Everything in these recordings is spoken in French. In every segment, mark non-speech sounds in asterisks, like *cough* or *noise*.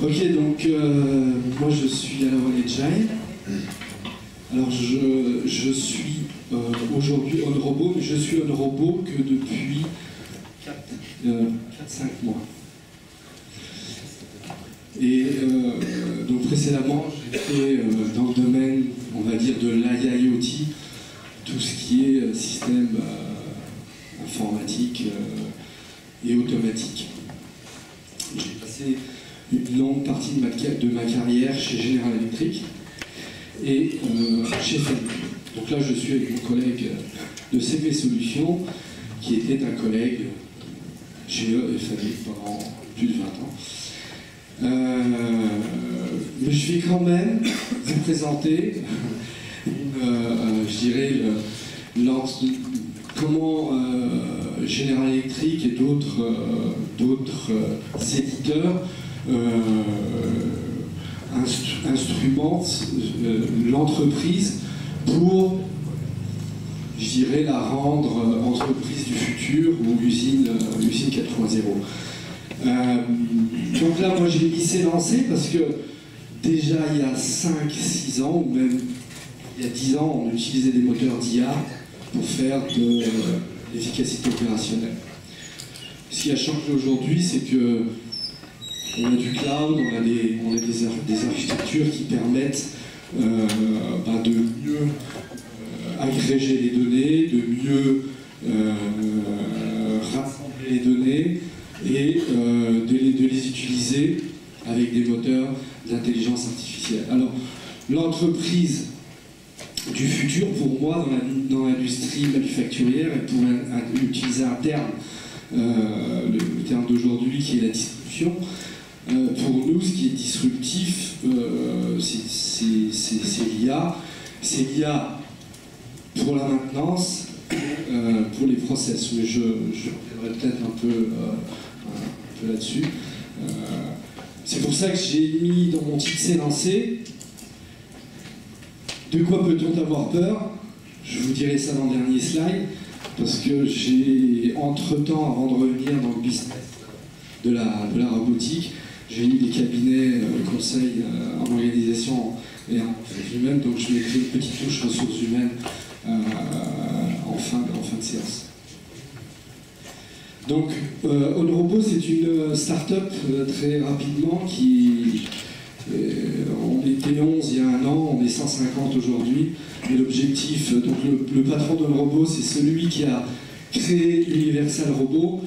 Ok, donc euh, moi je suis Relais Jail. Alors je, je suis euh, aujourd'hui on robot, mais je suis on robot que depuis 4-5 mois. Et euh, donc précédemment, j'étais euh, dans le domaine, on va dire, de l'IIoT, tout ce qui est euh, système euh, informatique euh, et automatique. J'ai passé une longue partie de ma, carrière chez General Electric et euh, chez FANUC. Donc là, je suis avec mon collègue de CP Solutions, qui était un collègue chez eux et FANUC pendant plus de 20 ans. Euh, mais je vais quand même vous présenter, *laughs* euh, je dirais, comment euh, General Electric et d'autres euh, euh, éditeurs euh, instru- instrumentent euh, l'entreprise pour, je dirais, la rendre euh, entreprise du futur ou usine, euh, usine 4.0. Euh, donc là, moi, j'ai mis c'est lancé parce que déjà il y a 5-6 ans, ou même il y a 10 ans, on utilisait des moteurs d'IA pour faire de euh, l'efficacité opérationnelle. Ce qui a changé aujourd'hui, c'est que on a du cloud, on a des, architectures qui permettent euh, bah, de mieux euh, agréger les données, de mieux euh, rassembler les données et de, les, utiliser avec des moteurs d'intelligence artificielle. Alors, l'entreprise du futur, pour moi, dans l'industrie manufacturière, et pour utiliser un terme, le, terme d'aujourd'hui qui est la disruption, pour nous, ce qui est disruptif, euh, c'est- l'IA. C'est l'IA pour la maintenance, euh, pour les process. Mais je, reviendrai peut-être un peu, euh, là-dessus. C'est pour ça que j'ai mis dans mon titre C'est lancé. De quoi peut-on avoir peur? Je vous dirai ça dans le dernier slide, parce que j'ai, entre-temps, avant de revenir dans le business de la robotique, j'ai eu des cabinets euh, conseils euh, en organisation et en ressources humaines, donc je mettrai une petite touche ressources humaines euh, en, fin, de séance. Donc, euh, OnRobot, c'est une start-up très rapidement qui. on était 11 il y a un an, on est 150 aujourd'hui. Et l'objectif, donc le, le patron d'OnRobot, c'est celui qui a créé Universal Robot,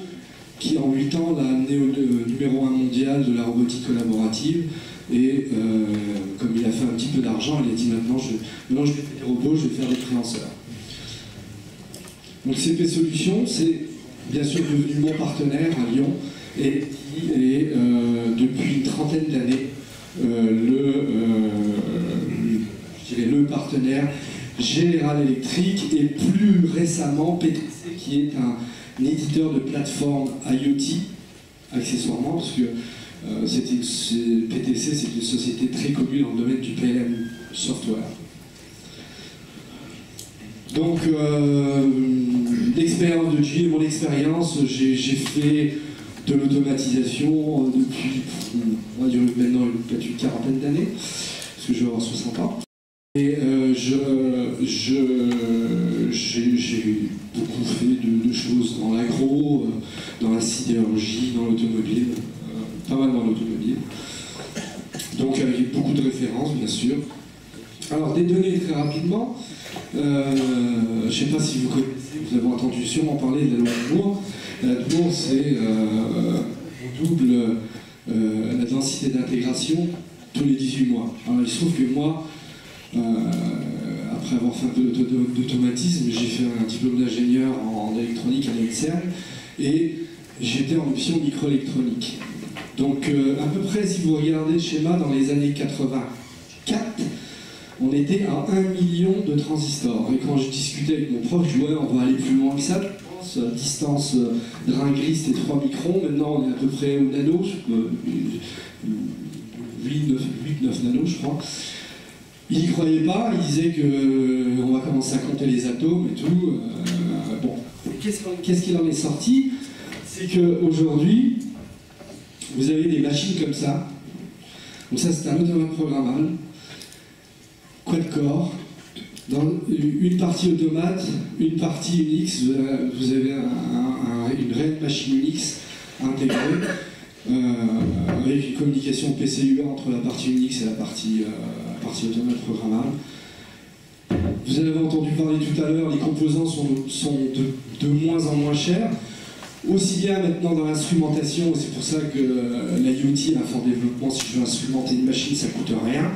qui en 8 ans l'a amené au numéro 1 mondial de la robotique collaborative. Et euh, comme il a fait un petit peu d'argent, il a dit maintenant je, maintenant je vais faire des robots, je vais faire des préhenseurs. Donc CP Solutions, c'est bien sûr devenu mon partenaire à Lyon et qui est euh, depuis une trentaine d'années euh, le, je dirais le partenaire General Electric et plus récemment PTC qui est un, un éditeur de plateforme IoT accessoirement parce que euh, PTC c'est une société très connue dans le domaine du PLM software. Donc, euh, l'expérience de Gilles, mon expérience, j'ai j'ai fait de l'automatisation euh, depuis, on va dire maintenant peut-être une quarantaine d'années, parce que je vais avoir 60 ans. Et euh, j'ai, beaucoup fait de, choses dans l'agro, euh, dans la sidérurgie, dans l'automobile, euh, pas mal dans l'automobile. Donc avec beaucoup de références, bien sûr. Alors, des données très rapidement. Je ne sais pas si vous connaissez, vous avez entendu sûrement parler de la loi de Moore. La loi c'est double la densité d'intégration tous les 18 mois. Alors, il se trouve que moi, après avoir fait un peu d'auto- d'automatisme, j'ai fait un diplôme d'ingénieur en électronique à l'INSERM et j'étais en option microélectronique. Donc, euh, à peu près, si vous regardez le schéma, dans les années 84, on était à 1 million de transistors. Et quand je discutais avec mon prof, je dis ouais, on va aller plus loin que ça. Euh, distance euh, drain gris, c'était 3 microns. Maintenant, on est à peu près au nano, je- euh, 8, 9, 8, 9 nanos, je crois. Il n'y croyait pas, il disait que euh, on va commencer à compter les atomes et tout. euh, bon, qu'est-ce qu'il en- est sorti? C'est qu'aujourd'hui, vous avez des machines comme ça, Donc ça c'est un automate programmable, quad-core, une partie automate, une partie Unix, vous avez une réelle machine Unix intégrée, euh, avec une communication PCUA entre la partie Unix et la partie, partie automate programmable. Vous avez entendu parler tout à l'heure, les composants sont, de, moins en moins chers, aussi bien maintenant dans l'instrumentation, c'est pour ça que euh, l'IoT fort développement, si je veux instrumenter une machine, ça coûte rien.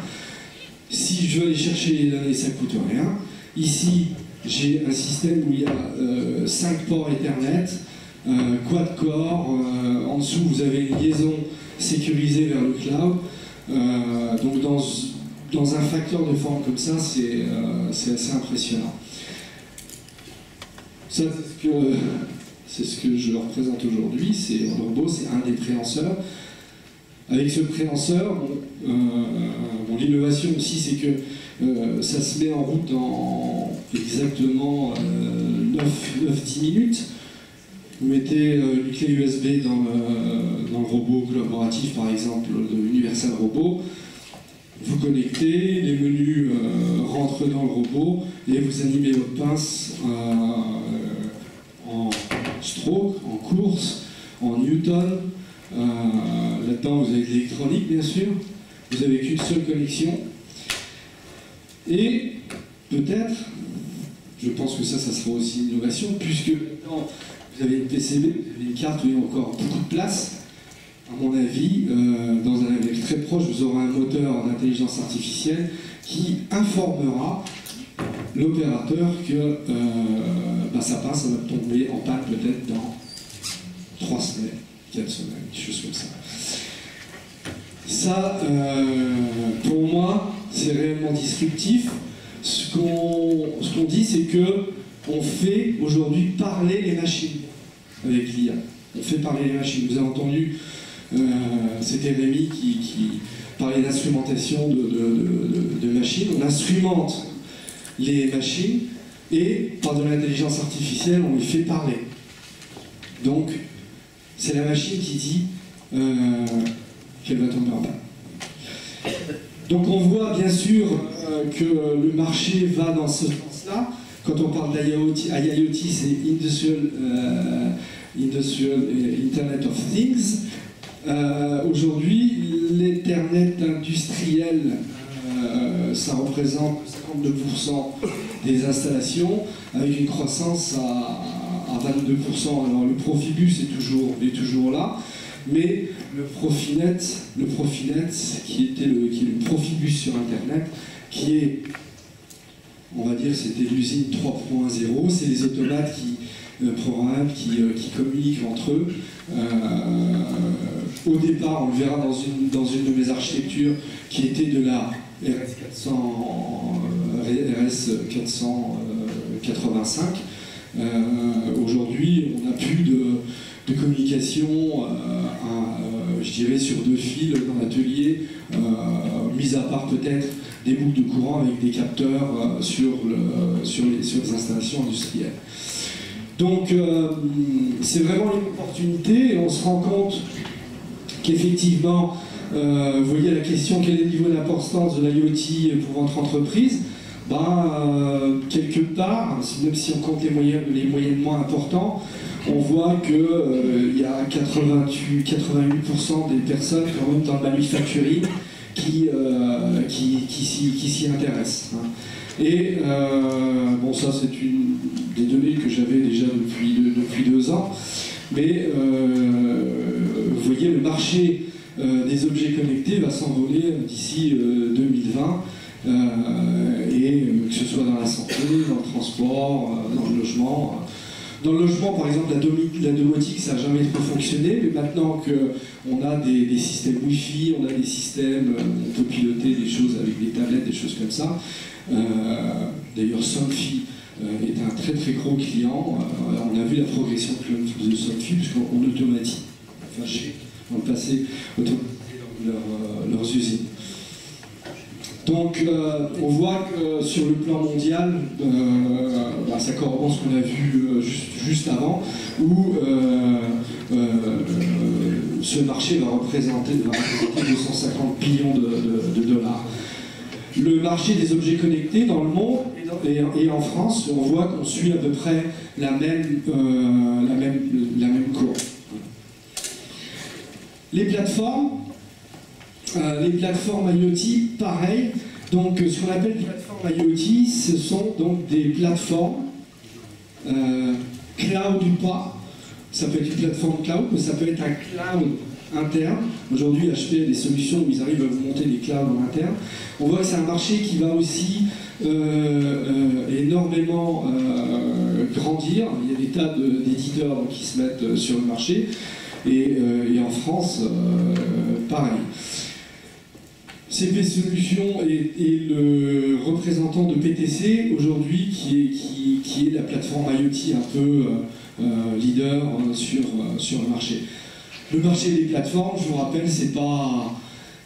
Si je veux aller chercher les données, ça coûte rien. Ici, j'ai un système où il y a 5 euh, ports Ethernet, euh, quad-core, en dessous vous avez une liaison sécurisée vers le cloud. donc dans, dans un facteur de forme comme ça, c'est assez impressionnant. C'est ce que c'est ce que je aujourd'hui. C'est robot, c'est un des préhenseurs. Avec ce préhenseur, euh, l'innovation aussi, c'est que euh, ça se met en route dans exactement 9-10 euh, minutes. Vous mettez une clé USB dans le, dans le, robot collaboratif, par exemple, de Universal Robot. Vous connectez, les menus rentrent dans le robot et vous animez votre pince en stroke, en course, en newton. Euh, là-dedans, vous avez de l'électronique, bien sûr. Vous n'avez qu'une seule connexion. Et peut-être, je pense que ça, ça sera aussi une innovation, puisque maintenant, vous avez une PCB, vous avez une carte où il y a encore beaucoup de place. À mon avis, euh, dans un avenir très proche, vous aurez un moteur d'intelligence artificielle qui informera l'opérateur que euh, bah, sa pince ça va tomber en panne peut-être dans 3 semaines, 4 semaines, des choses comme ça. Ça, euh, pour moi, c'est réellement disruptif. Ce qu'on dit, c'est que on fait aujourd'hui parler les machines avec l'IA. On fait parler les machines. Vous avez entendu, euh, c'était Rémi qui, parlait d'instrumentation de, machines. On instrumente les machines et par de l'intelligence artificielle, on les fait parler. Donc, c'est la machine qui dit euh, qu'elle va tomber en panne. Donc on voit bien sûr euh, que le marché va dans ce sens-là. Quand on parle d'IoT, IoT c'est Industrial Internet of Things. Aujourd'hui, l'Internet industriel, ça représente 52% des installations, avec une croissance à, 22%. Alors le Profibus est toujours, est toujours là, mais le Profinet, le Profinet qui, était qui est le Profibus sur Internet, qui est, on va dire, c'était l'usine 3.0, c'est les automates qui programment, qui, euh, communiquent entre eux. Euh, au départ, on le verra dans une, dans une de mes architectures, qui était de la RS 400, RS 485. Aujourd'hui, on n'a plus de, communication, euh, je dirais, sur deux fils dans l'atelier, mis à part peut-être des boucles de courant avec des capteurs sur les installations industrielles. Donc c'est vraiment une opportunité et on se rend compte qu'effectivement euh, vous voyez la question quel est le niveau d'importance de l'IoT pour votre entreprise? Ben, euh, quelque part, même si on compte les, moyens, les moyennement importants, on voit qu'il euh, y a 88, 88% des personnes quand même dans le manufacturing qui, qui, qui, s'y intéressent. Hein. Et bon, ça c'est une des données que j'avais déjà depuis, depuis deux ans. Mais vous voyez, le marché euh, des objets connectés va s'envoler d'ici 2020, euh, euh, et que ce soit dans la santé, dans le transport, dans le logement. Dans le logement, par exemple, la, domotique, ça n'a jamais trop fonctionné, mais maintenant qu'on a des, systèmes Wi-Fi, on a des systèmes, on peut piloter des choses avec des tablettes, des choses comme ça. D'ailleurs, Somfy est un très très gros client. on a vu la progression de Somfy, puisqu'on automatise. Enfin, dans le passé autour de euh, leurs usines. Donc euh, on voit que sur le plan mondial, euh, bah, ça correspond à ce qu'on a vu euh, juste, avant, où euh, euh, ce marché va représenter, va représenter 250 billions de, de- de dollars. Le marché des objets connectés dans le monde et en France, on voit qu'on suit à peu près la même, euh, la même, courbe. Les plateformes, euh, les plateformes IoT, pareil. Donc, ce qu'on appelle plateformes IoT, ce sont donc des plateformes euh, cloud ou pas. Ça peut être une plateforme cloud, mais ça peut être un cloud interne. Aujourd'hui, HP a des solutions où ils arrivent à vous monter des clouds en interne. On voit que c'est un marché qui va aussi euh, euh, énormément euh, grandir. Il y a des tas d'éditeurs qui se mettent sur le marché. Et, en France, pareil. CP Solutions est, le représentant de PTC aujourd'hui, qui est, qui, est la plateforme IoT un peu leader sur, sur le marché. Le marché des plateformes, je vous rappelle, c'est pas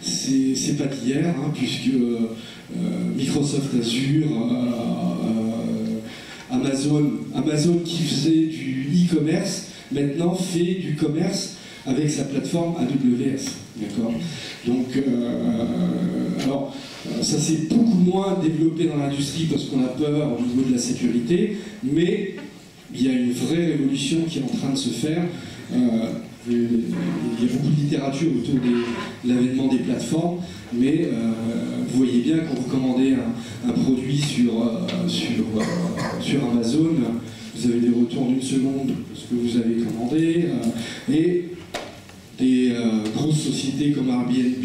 c'est pas d'hier, hein, puisque euh, Microsoft Azure, euh, euh, Amazon, Amazon qui faisait du e-commerce, maintenant fait du commerce avec sa plateforme AWS. D'accord? Donc, alors, ça s'est beaucoup moins développé dans l'industrie parce qu'on a peur au niveau de la sécurité, mais il y a une vraie révolution qui est en train de se faire. Il y a beaucoup de littérature autour de l'avènement des plateformes, mais euh, vous voyez bien quand vous commandez un, produit sur, euh, euh, sur Amazon, vous avez des retours d'une seconde de ce que vous avez commandé, et des grosses sociétés comme Airbnb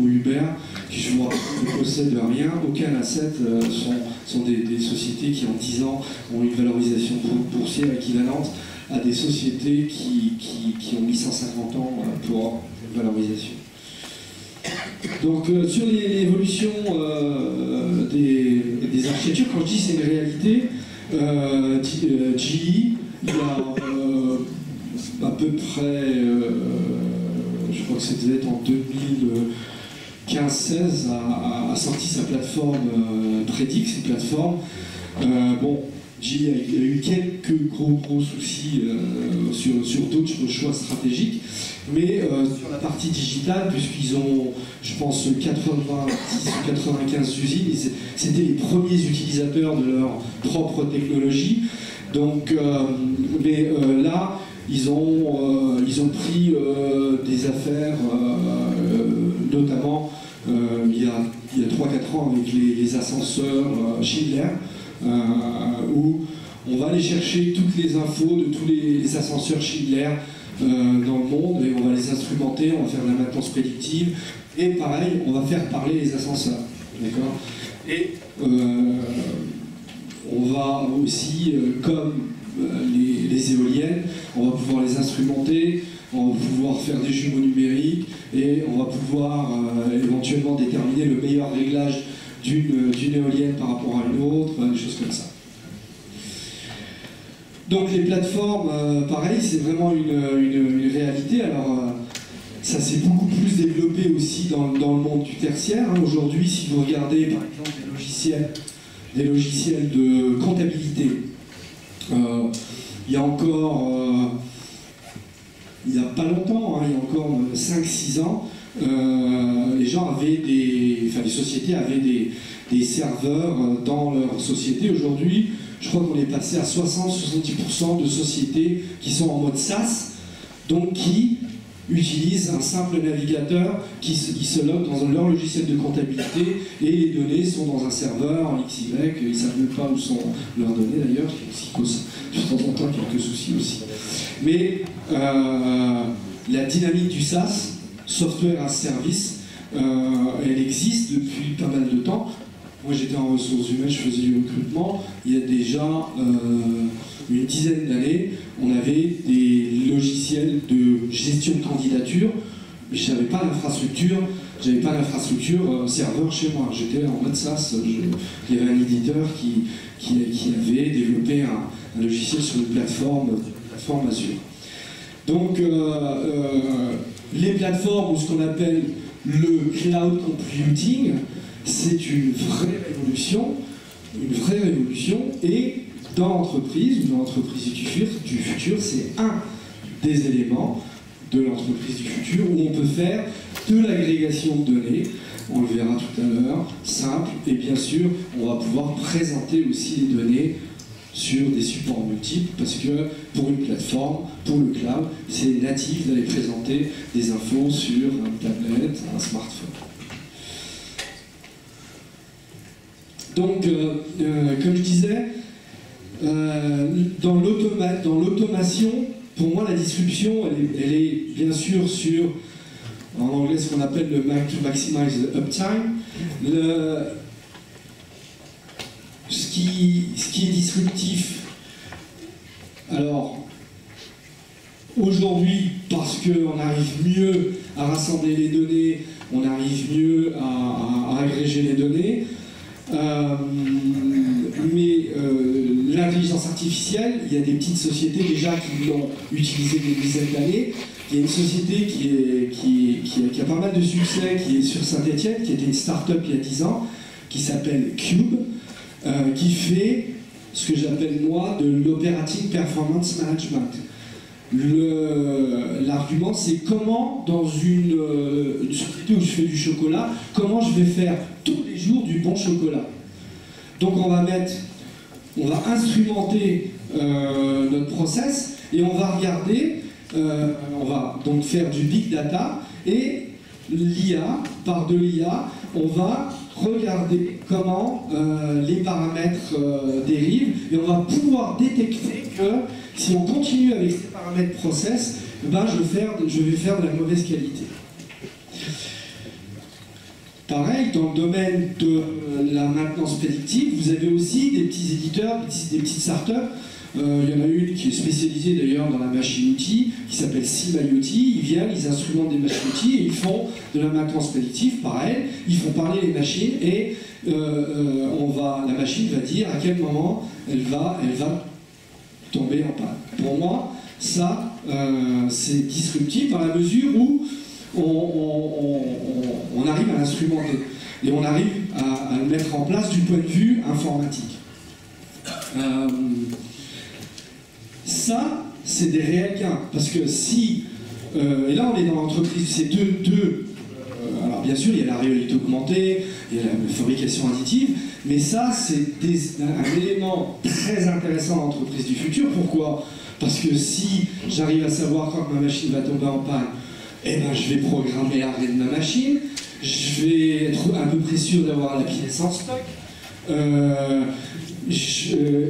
ou Uber, qui je ne possèdent rien, aucun asset, sont, sont des, des sociétés qui en 10 ans ont une valorisation bour- boursière équivalente à des sociétés qui, qui, ont mis 150 ans euh, pour valorisation. Donc euh, sur l'évolution euh, des, architectures, quand je dis c'est une réalité, euh, euh, GE, il y a à peu près, je crois que c'était en 2015-16, a, sorti sa plateforme Predix, une plateforme. Bon, Y a eu quelques gros gros soucis euh, sur, sur d'autres choix stratégiques, mais euh, sur la partie digitale, puisqu'ils ont, je pense, 90 ou 95 usines, c'était les premiers utilisateurs de leur propre technologie. Donc, euh, mais euh, là, ils ont, euh, ils ont pris euh, des affaires, euh, notamment euh, il y a, a 3-4 ans avec les, les ascenseurs euh, Schindler, euh, où on va aller chercher toutes les infos de tous les, ascenseurs Schindler euh, dans le monde et on va les instrumenter, on va faire de la maintenance prédictive et pareil, on va faire parler les ascenseurs. D'accord? Et euh, on va aussi, euh, comme euh, les, les éoliennes, on va pouvoir les instrumenter, on va pouvoir faire des jumeaux numériques et on va pouvoir euh, éventuellement déterminer le meilleur réglage d'une d'une éolienne par rapport à une autre, euh, des choses comme ça. Donc les plateformes, euh, pareil, c'est vraiment une, une- réalité. Alors euh, ça s'est beaucoup plus développé aussi dans, dans le monde du tertiaire. hein. Aujourd'hui, si vous regardez par exemple des logiciels, des logiciels de comptabilité, euh, il y a encore, euh, il n'y a pas longtemps, hein, il y a encore 5-6 ans, euh, les gens avaient des, enfin les sociétés avaient des, des serveurs euh, dans leur société. Aujourd'hui, je crois qu'on est passé à 60-70% de sociétés qui sont en mode SaaS, donc qui utilisent un simple navigateur qui se, qui se dans leur logiciel de comptabilité et les données sont dans un serveur en XY, ils ne savent même pas où sont leurs données d'ailleurs, ce qui cause de temps en temps quelques soucis aussi. Mais euh, la dynamique du SaaS, Software as Service, euh, elle existe depuis pas mal de temps. Moi j'étais en ressources humaines, je faisais du recrutement. Il y a déjà euh, une dizaine d'années, on avait des logiciels de gestion de candidature, mais je n'avais pas l'infrastructure, j'avais pas l'infrastructure euh, serveur chez moi. J'étais en mode SaaS. il y avait un éditeur qui, avait développé un, logiciel sur une plateforme, plateforme Azure. Donc, les plateformes ou ce qu'on appelle le cloud computing, c'est une vraie révolution, une vraie révolution, et dans l'entreprise, dans l'entreprise du futur, du futur c'est un des éléments de l'entreprise du futur où on peut faire de l'agrégation de données, on le verra tout à l'heure, simple, et bien sûr, on va pouvoir présenter aussi les données sur des supports multiples, parce que pour une plateforme, pour le cloud, c'est natif d'aller présenter des infos sur un tablette, un smartphone. Donc, euh, euh, comme je disais, euh, dans l'automation, pour moi, la disruption, elle est, bien sûr sur, en anglais, ce qu'on appelle le maximize uptime. Ce, qui, est disruptif, alors, aujourd'hui, parce qu'on arrive mieux à rassembler les données, on arrive mieux à agréger les données, euh, mais euh, l'intelligence artificielle, il y a des petites sociétés déjà qui l'ont utilisé des dizaines d'années. Il y a une société qui, qui, a, pas mal de succès, qui est sur Saint-Etienne, qui était une start-up il y a 10 ans, qui s'appelle Cube, euh, qui fait ce que j'appelle moi de l'operating performance management. L'argument, c'est comment, dans une, une, société où je fais du chocolat, comment je vais faire tous les jours du bon chocolat. Donc on va mettre, on va instrumenter euh, notre process et on va regarder, euh, on va donc faire du big data et l'IA, par de l'IA, on va regarder comment euh, les paramètres dérivent et on va pouvoir détecter que si on continue avec ces paramètres process, ben je, vais faire, je vais faire de la mauvaise qualité. Pareil, dans le domaine de la maintenance prédictive, vous avez aussi des petits éditeurs, des petites startups. Euh, il y en a une qui est spécialisée d'ailleurs dans la machine-outil, qui s'appelle SimIoT. Ils viennent, ils instrumentent des machines-outils et ils font de la maintenance prédictive. Pareil, ils font parler les machines et euh, euh, on va, la machine va dire à quel moment elle va, elle va tomber en panne. Pour moi, ça, c'est disruptif dans la mesure où on, arrive à l'instrumenter et on arrive à, le mettre en place du point de vue informatique. Ça, c'est des réels gains. Parce que si, euh, et là on est dans l'entreprise, c'est deux, deux euh, alors bien sûr il y a la réalité augmentée, il y a la fabrication additive, mais ça c'est un élément très intéressant dans l'entreprise du futur. Pourquoi? Parce que si j'arrive à savoir quand ma machine va tomber en panne, eh ben, je vais programmer l'arrêt de ma machine, je vais être à peu près sûr d'avoir la pièce en stock. Euh,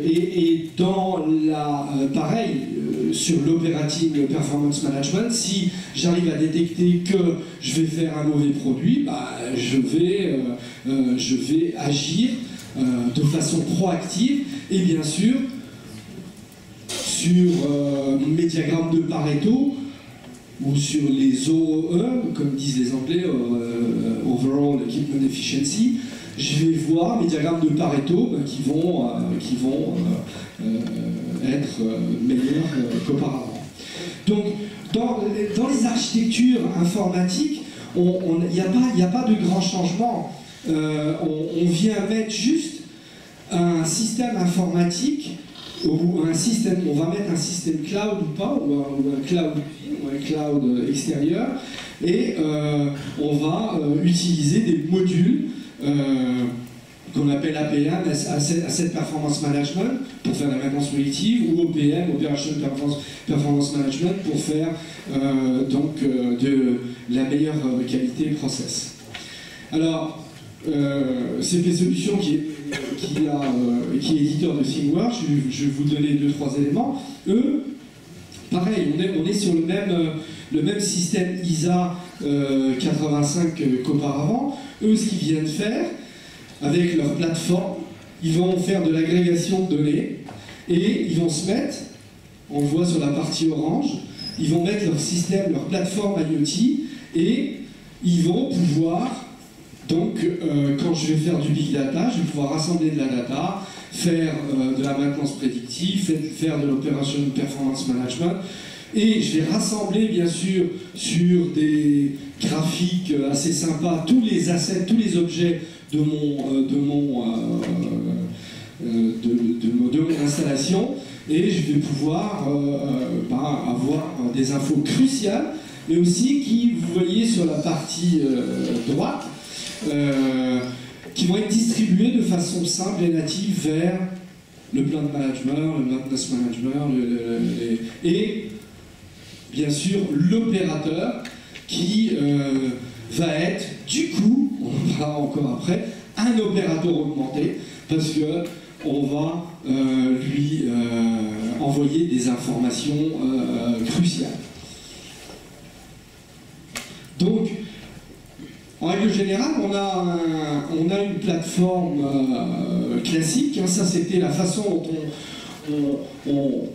et, dans la, euh, pareil, euh, sur l'operating performance management, si j'arrive à détecter que je vais faire un mauvais produit, bah, je, vais, je vais agir de façon proactive et bien sûr, sur mes diagrammes de Pareto, ou sur les OE, comme disent les Anglais, euh, euh, Overall Equipment Efficiency, je vais voir mes diagrammes de Pareto bah, qui vont, euh, qui vont être meilleurs qu'auparavant. Donc, dans, les architectures informatiques, il n'y a, a, pas de grand changement. on, vient mettre juste un système informatique, ou un système, on va mettre un système cloud ou pas, ou un cloud un cloud extérieur, et euh, on va euh, utiliser des modules euh, qu'on appelle APM, Asset Performance Management, pour faire la maintenance prédictive, ou OPM, Operation Performance, Management, pour faire donc de la meilleure qualité process. Alors, CP Solutions qui est, qui, est éditeur de ThingWorks, je, vais vous donner deux, trois éléments. Eux, Pareil, on est, sur le même, euh, le même système ISA 85 euh, qu'auparavant. Eux, ce qu'ils viennent faire, avec leur plateforme, ils vont faire de l'agrégation de données et ils vont se mettre, on le voit sur la partie orange, ils vont mettre leur système, leur plateforme IoT et ils vont pouvoir, donc euh, quand je vais faire du big data, je vais pouvoir rassembler de la data, faire euh, de la maintenance prédictive, faire de l'opération de performance management. Et je vais rassembler, bien sûr, sur des graphiques assez sympas, tous les assets, tous les objets de mon, de mon, de, mon installation. Et je vais pouvoir bah, avoir des infos cruciales, mais aussi qui, vous voyez sur la partie droite, qui vont être distribuées de façon simple et native vers le plan de management, le maintenance management, et bien sûr l'opérateur qui euh, va être du coup, on en parlera encore après, un opérateur augmenté parce que on va euh, lui euh, envoyer des informations cruciales. Donc, en règle générale, on a, une plateforme classique. Hein. ça, c'était la façon dont on,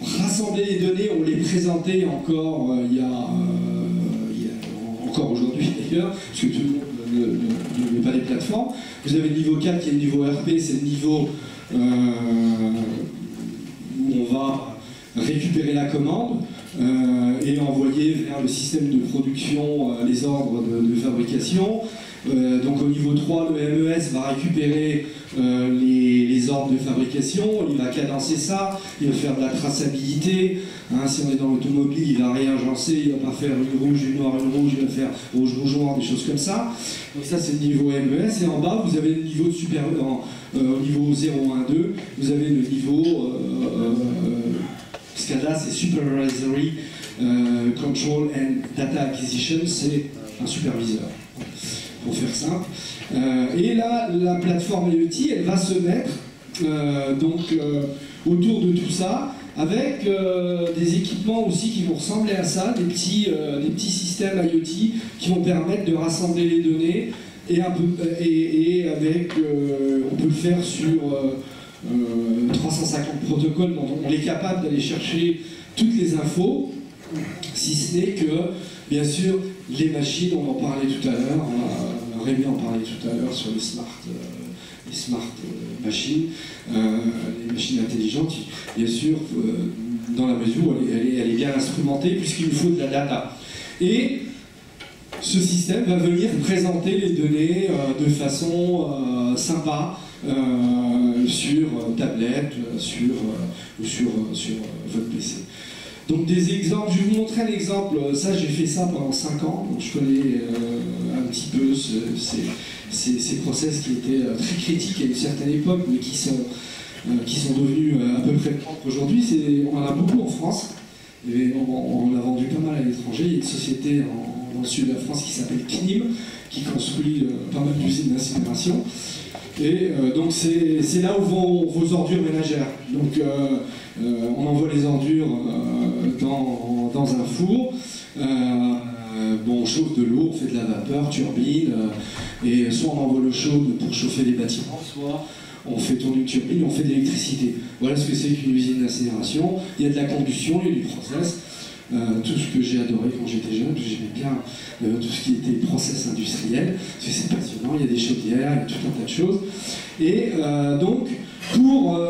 rassemblait les données, on les présentait encore euh, il, y a, euh, encore aujourd'hui d'ailleurs, parce que tout le monde ne, met pas des plateformes. Vous avez le niveau 4 qui est le niveau RP, c'est le niveau où on va récupérer la commande. Euh, et envoyer vers le système de production euh, les ordres de, fabrication. Euh, donc au niveau 3, le MES va récupérer les, ordres de fabrication, il va cadencer ça, il va faire de la traçabilité. Hein, si on est dans l'automobile, il va réagencer, il va pas faire une rouge, une noire, une rouge, il va faire rouge, rouge, noir, des choses comme ça. Donc ça c'est le niveau MES. Et en bas, vous avez le niveau de super, au niveau 0, 1, 2, vous avez le niveau SCADA, c'est Supervisory euh, Control and Data Acquisition, c'est un superviseur, pour faire simple. Euh, et là, la plateforme IoT, elle va se mettre euh, donc autour de tout ça, avec des équipements aussi qui vont ressembler à ça, des petits, des petits systèmes IoT qui vont permettre de rassembler les données et, un peu, et, avec, on peut le faire sur 350 protocoles dont on est capable d'aller chercher toutes les infos, si ce n'est que, bien sûr, les machines, on en parlait tout à l'heure, euh, Rémi en parlait tout à l'heure sur les smart, euh, les smart euh, machines, les machines intelligentes, bien sûr, dans la mesure où elle est, bien instrumentée, puisqu'il nous faut de la data. Et ce système va venir présenter les données de façon sympa, sur tablette sur, ou sur, sur votre PC. Donc des exemples, je vais vous montrer un exemple, ça j'ai fait ça pendant 5 ans, donc je connais un petit peu ces, ces, process qui étaient très critiques à une certaine époque, mais qui sont, qui sont devenus à peu près propres aujourd'hui. On en a beaucoup en France, et on, a vendu pas mal à l'étranger. Il y a une société dans le sud de la France qui s'appelle KNIM, qui construit pas mal d'usines d'incinération. Et euh, donc c'est là où vont vos ordures ménagères. Donc euh, euh, on envoie les ordures dans, un four. bon, on chauffe de l'eau, on fait de la vapeur, turbine, et soit on envoie l'eau chaude pour chauffer les bâtiments, soit on fait tourner une turbine, on fait de l'électricité. Voilà ce que c'est qu'une usine d'incinération. Il y a de la combustion, il y a du process. Euh, tout ce que j'ai adoré quand j'étais jeune, j'aimais bien euh, tout ce qui était process industriel, parce que c'est passionnant, il y a des chaudières, il y a tout un tas de choses. Et euh, donc, pour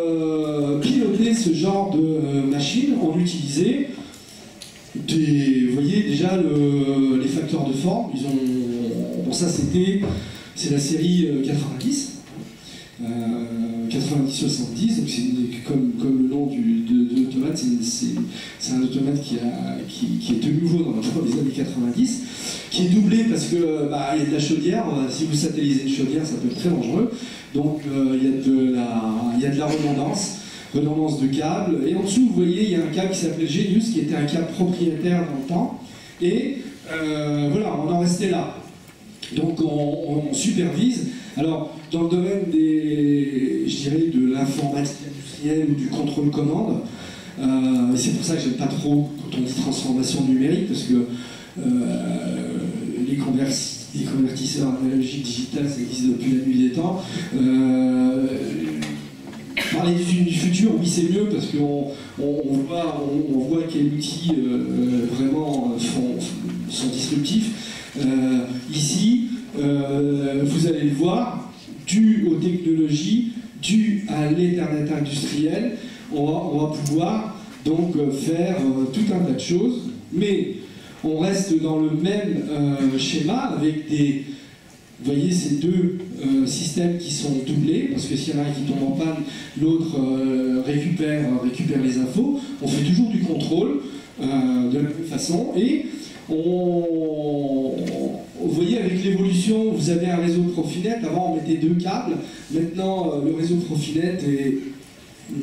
piloter ce genre de machine, on utilisait des, vous voyez déjà les facteurs de forme, ils ont, bon ça c'était, c'est la série 90, 90-70, donc c'est comme, comme c'est un automate qui, a, qui, est de nouveau dans les années 90, qui est doublé parce que bah, il y a de la chaudière, si vous satellisez une chaudière, ça peut être très dangereux, donc euh, il, y a de la, redondance, redondance de câbles, et en dessous, vous voyez, il y a un câble qui s'appelait Genius, qui était un câble propriétaire dans le temps, et euh, voilà, on en restait là. Donc on, on supervise. Alors, dans le domaine des, je dirais, de l'informatique industrielle ou du contrôle commande, euh, c'est pour ça que j'aime pas trop quand on dit transformation numérique, parce que euh, les, convertisseurs analogiques digitales, ça existe depuis la nuit des temps. Euh, parler du, futur, oui c'est mieux parce qu'on on, voit, quels outils vraiment sont disruptifs. ici, vous allez le voir, dû aux technologies, dû à l'Internet industriel, on va, pouvoir donc euh, faire euh, tout un tas de choses, mais on reste dans le même euh, schéma avec des vous voyez ces deux systèmes qui sont doublés, parce que s'il y en a un qui tombe en panne, l'autre récupère, récupère les infos. On fait toujours du contrôle de la même façon, et on, vous voyez, avec l'évolution, vous avez un réseau Profinet. Avant, on mettait deux câbles. Maintenant, le réseau Profinet est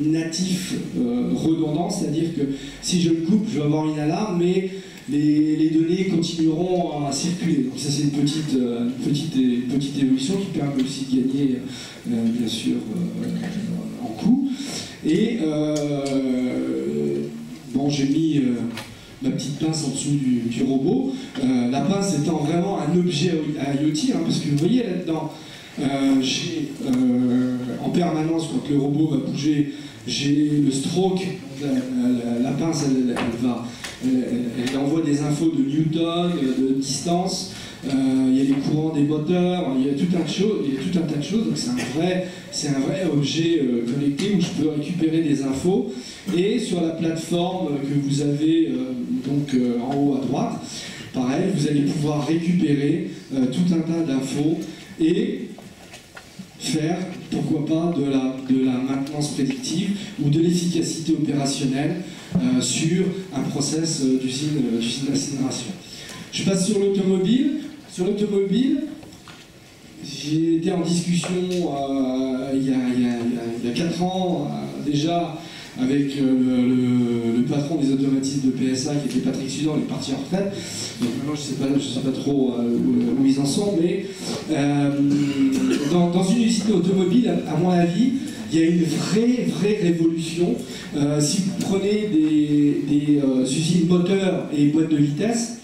natif euh, redondant, c'est-à-dire que si je le coupe, je vais avoir une alarme, mais les, données continueront à circuler. Donc ça c'est une petite, euh, petite, petite évolution qui permet aussi de gagner, euh, bien sûr, en coût. Et bon, j'ai mis ma petite pince en dessous du, robot. la pince étant vraiment un objet IoT, hein, parce que vous voyez là-dedans, j'ai en permanence, quand le robot va bouger, j'ai le stroke, la, pince, elle, envoie des infos de Newton, de distance, euh, il y a les courants des moteurs, il y a tout un, tas de choses, donc c'est un vrai, un vrai objet euh, connecté où je peux récupérer des infos. Et sur la plateforme que vous avez euh, donc en haut à droite, pareil, vous allez pouvoir récupérer tout un tas d'infos et faire, pourquoi pas, de la, de la maintenance prédictive ou de l'efficacité opérationnelle euh, sur un process euh, d'usine d'incinération. Je passe sur l'automobile. Sur l'automobile, j'ai été en discussion euh, il, y a, il, y a, 4 ans déjà avec le, patron des automatismes de PSA qui était Patrick Sudan, il est parti en retraite. Donc maintenant je ne sais, pas, pas trop où, ils en sont, mais dans, une automobile, à mon avis, il y a une vraie, vraie révolution. Euh, si vous prenez des, euh, usines moteurs et boîtes de vitesse,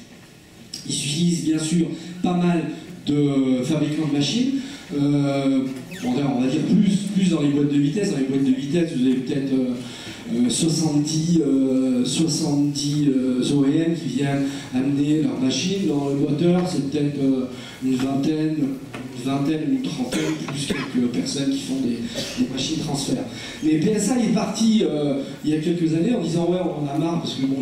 ils utilisent bien sûr pas mal de fabricants de machines. Euh, on va dire plus, plus dans les boîtes de vitesse. Dans les boîtes de vitesse, vous avez peut-être 70, 70 OEM qui viennent amener leurs machines. Dans le moteur, c'est peut-être une vingtaine, vingtaine ou trentaine, plus quelques personnes qui font des, machines transfert. Mais PSA est parti euh, il y a quelques années en disant ouais on en a marre parce que bon,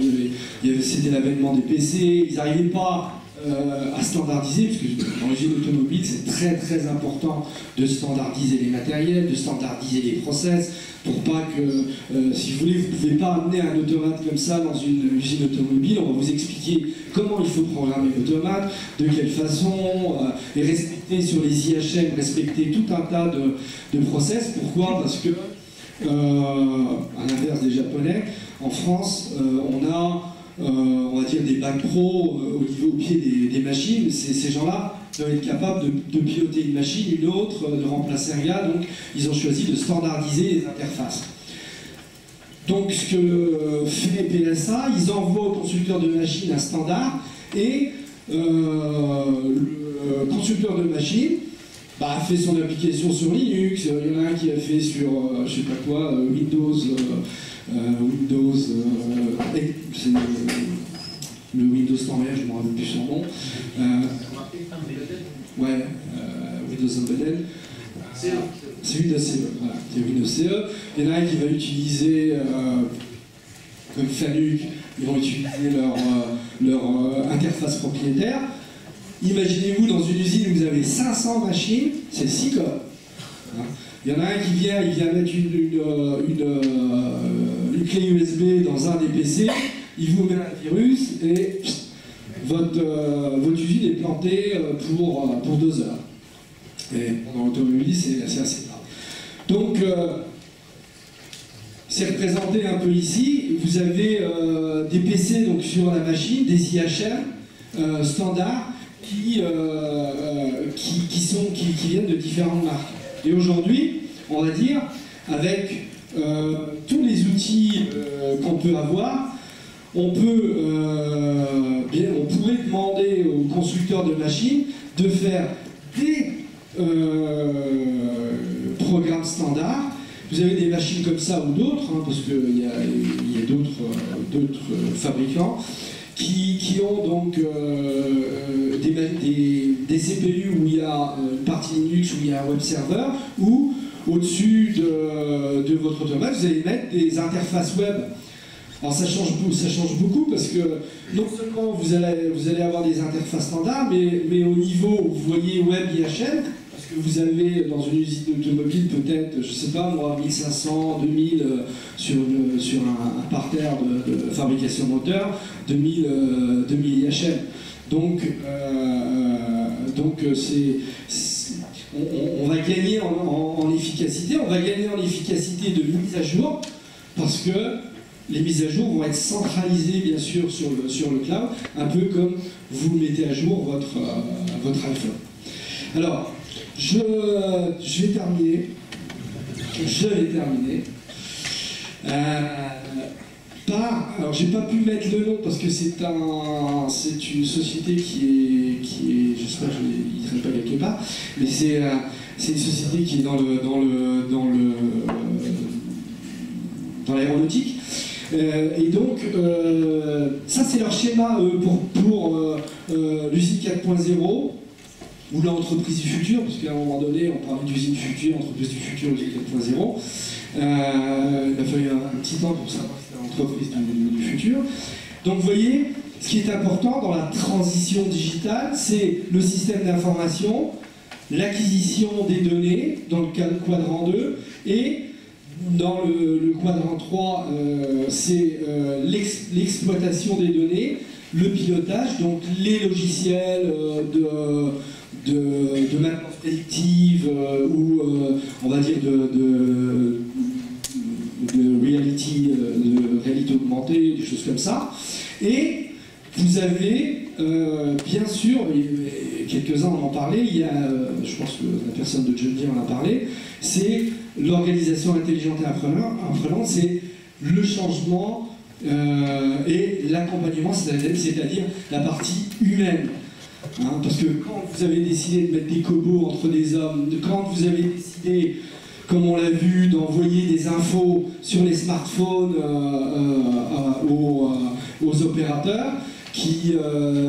c'était l'avènement des PC, ils n'arrivaient pas euh, à standardiser, parce que dans l'usine automobile, c'est très très important de standardiser les matériels, de standardiser les process, pour pas que, euh, si vous voulez, vous ne pouvez pas amener un automate comme ça dans une usine automobile, on va vous expliquer comment il faut programmer l'automate, de quelle façon, euh, et respecter sur les IHM, respecter tout un tas de, de process. Pourquoi? Parce que, à l'inverse des Japonais, en France, on a on va dire des bacs pro euh, au niveau au pied des, machines, ces gens-là doivent être capables de, piloter une machine, une autre, euh, de remplacer un gars, donc ils ont choisi de standardiser les interfaces. Donc ce que fait PSA, ils envoient au constructeur de machine un standard et le constructeur de machine bah, fait son application sur Linux, il y en a un qui a fait sur, je sais pas quoi, Windows, euh, Windows, euh, le Windows standard, je ne me rappelle plus son nom. Euh, ouais, Windows Embedded. C'est Windows CE, voilà, c'est Windows CE. Il y en a un qui va utiliser, comme Fanuc, ils vont utiliser leur, leur interface propriétaire. Imaginez-vous dans une usine où vous avez 500 machines, c'est 6 codes. Hein. Il y en a un qui vient, il vient mettre une, clé USB dans un des PC, il vous met un virus et votre, euh, votre usine est plantée euh, pour, euh, pour deux heures. Et dans l'automobile, c'est assez grave. Donc, c'est représenté un peu ici. Vous avez des PC donc, sur la machine, des IHM standards qui, qui, qui, sont, qui, qui viennent de différentes marques. Et aujourd'hui, on va dire, avec euh, tous les outils euh, qu'on peut avoir, on, peut, euh, bien, on pourrait demander aux constructeurs de machines de faire des programmes standards. Vous avez des machines comme ça ou d'autres, hein, parce qu'il y a, d'autres fabricants, qui, ont donc des, CPU où il y a une partie Linux, où il y a un web server, ou au-dessus de, votre automate, vous allez mettre des interfaces web Alors ça change, ça change beaucoup parce que non seulement vous allez, vous allez avoir des interfaces standards, mais, mais au niveau, vous voyez web IHM, parce que vous avez dans une usine automobile peut-être, je sais pas moi, 1500, 2000 sur, sur un, parterre de, fabrication moteur, 2000, 2000 IHM. Donc, euh, donc c'est, on, va gagner en efficacité, on va gagner en efficacité de mise à jour parce que les mises à jour vont être centralisées bien sûr sur le, cloud, un peu comme vous mettez à jour votre, euh, votre iPhone. Alors, je, je, vais terminer. Je vais terminer. Euh, par, alors j'ai pas pu mettre le nom parce que c'est un, c'est une société qui est, qui est, j'espère que je ne pas quelque part, mais c'est, euh, c'est une société qui est dans le, dans le, dans le, dans l'aéronautique euh, et donc, euh, ça c'est leur schéma pour, pour l'usine 4.0 ou l'entreprise du futur, parce qu'à un moment donné, on parlait d'usine future, entreprise du futur, usine 4.0. il a fallu un, petit temps pour savoir Donc vous voyez, ce qui est important dans la transition digitale, c'est le système d'information, l'acquisition des données, dans le quadrant 2, et dans le, quadrant 3, euh, c'est euh, l'exploitation des données, le pilotage, donc les logiciels euh, de, de, maintenance prédictive ou on va dire de, des choses comme ça. Et vous avez bien sûr, quelques-uns en ont parlé, il y a, je pense que la personne de John en a parlé, c'est l'organisation intelligente et apprenante, c'est le changement euh, et l'accompagnement, c'est-à-dire la partie humaine. Hein, parce que quand vous avez décidé de mettre des cobots entre des hommes, quand vous avez décidé, comme on l'a vu, d'envoyer des infos sur les smartphones euh, euh, aux, opérateurs, qui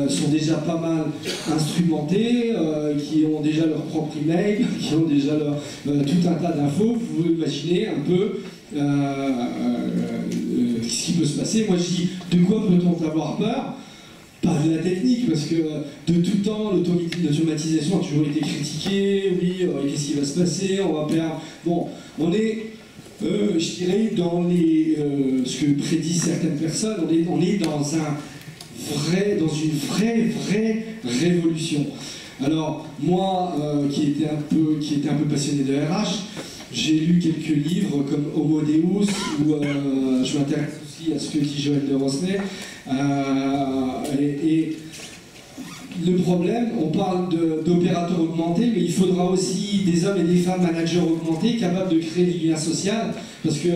sont déjà pas mal instrumentés, qui ont déjà leur propre email, *laughs* qui ont déjà leur, tout un tas d'infos. Vous imaginez un peu euh, euh, ce qui peut se passer. Moi je dis, de quoi peut-on avoir peur? Pas de la technique, parce que de tout temps, l'automatisation a toujours été critiquée, oui, euh, qu'est-ce qui va se passer, on va perdre... Bon, on est, je dirais, dans les, ce que prédisent certaines personnes, on est, on dans, un vrai, dans une vraie, vraie révolution. Alors, moi, qui, était un peu, qui était un peu passionné de RH, j'ai lu quelques livres comme Homo Deus, où euh, je m'intéresse aussi à ce que dit Joël de Rosnay. Euh, et, le problème, on parle d'opérateurs augmentés, mais il faudra aussi des hommes et des femmes managers augmentés capables de créer du lien social, parce que,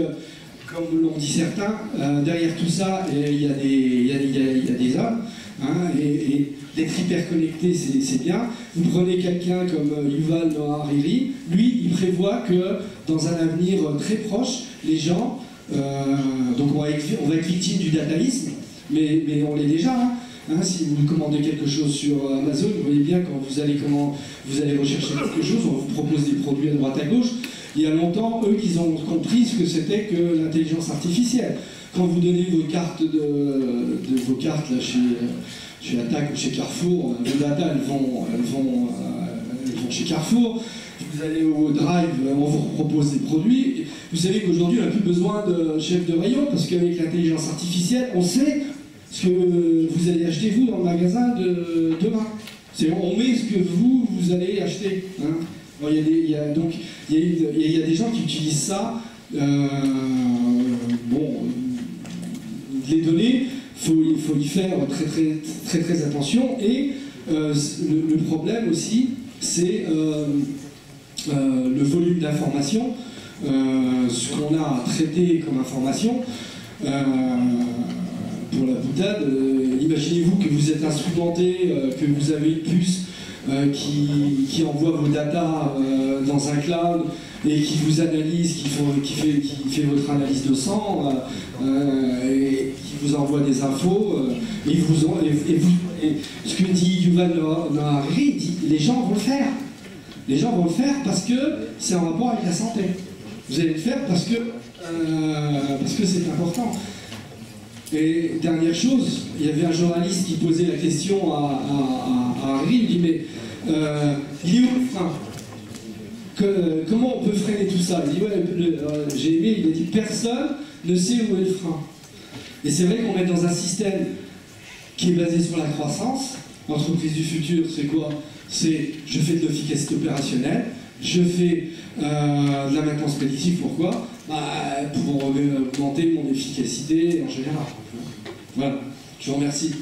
comme l'ont dit certains, euh, derrière tout ça, il y, a des, hommes, hein, et d'être hyper connecté, c'est bien. Vous prenez quelqu'un comme euh, Yuval Noah Hariri, lui, il prévoit que dans un avenir euh, très proche, les gens, euh, donc on va, être, victime du dataïsme, mais, on l'est déjà. Hein. Hein, si vous commandez quelque chose sur Amazon, vous voyez bien quand vous allez, comment, vous allez rechercher quelque chose, on vous propose des produits à droite à gauche. Il y a longtemps, eux, qu'ils ont compris ce que c'était que l'intelligence artificielle. Quand vous donnez vos cartes, de, vos cartes là, chez, chez Attaque ou chez Carrefour, les data elles vont, elles vont, euh, elles vont chez Carrefour. Vous allez au Drive, on vous propose des produits. Vous savez qu'aujourd'hui, on n'a plus besoin de chef de rayon parce qu'avec l'intelligence artificielle, on sait ce que vous allez acheter vous dans le magasin de demain. On met ce que vous, vous allez acheter. il, y a donc, il, y a, des gens qui utilisent ça. Euh, bon, les données, il faut y faire très très très très attention. Et euh, le, problème aussi, c'est euh, euh, le volume d'informations, ce qu'on a traité comme information. pour la boutade, imaginez-vous que vous êtes instrumenté, que vous avez une puce qui, envoie vos datas dans un cloud et qui vous analyse, qui, qui, fait, qui votre analyse de sang, et vous envoie des infos, euh, et, vous, ce que dit Yuval Noah dit les gens vont le faire. Les gens vont le faire parce que c'est en rapport avec la santé. Vous allez le faire euh, parce que c'est important. Et dernière chose, il y avait un journaliste qui posait la question à, à, il dit mais euh, il est où le frein? Que, Comment on peut freiner tout ça? Il dit ouais, euh, j'ai aimé, il a dit personne ne sait où est le frein. Et c'est vrai qu'on est dans un système qui est basé sur la croissance. L'entreprise du futur, c'est quoi? C'est je fais de l'efficacité opérationnelle, je fais euh, de la maintenance prédictive, pourquoi bah, Pour augmenter mon efficacité en général. Voilà, je vous remercie.